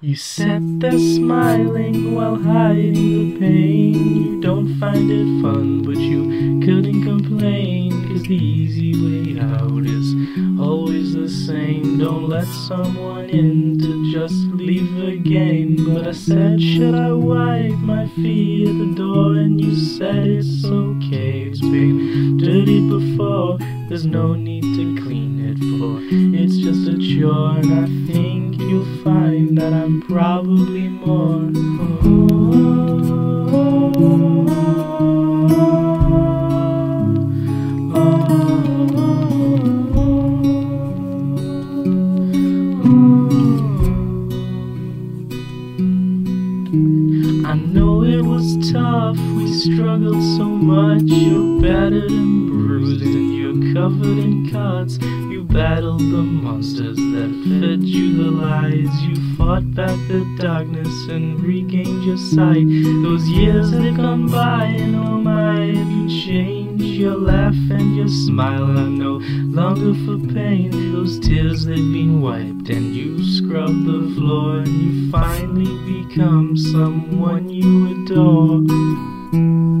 You sat there smiling while hiding the pain. You don't find it fun, but you couldn't complain. Cause the easy way out is always the same. Don't let someone in to just leave again. But I said, Should I wipe my feet at the door? And you said, It's okay, it's been dirty before. There's no need to clean it for it's just a chore. And I think you'll find that I'm probably more. I know it was tough, we struggled so much. You're battered and bruised, and you're covered in cuts. Battled the monsters that fed you the lies. You fought back the darkness and regained your sight. Those years have gone by, and oh my, have you changed? Your laugh and your smile are no longer for pain. Those tears they've been wiped, and you scrub the floor, and you finally become someone you adore.